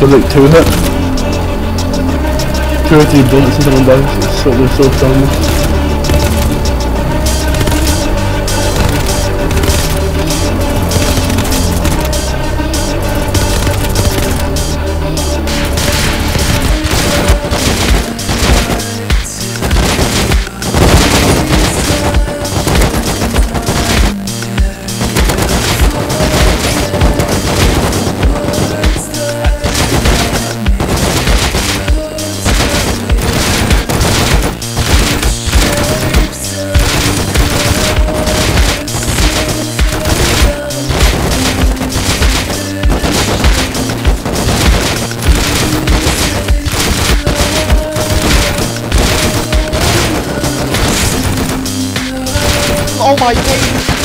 to look two in it. Two or three bullets and someone dies. It's so, they're so. Oh my god!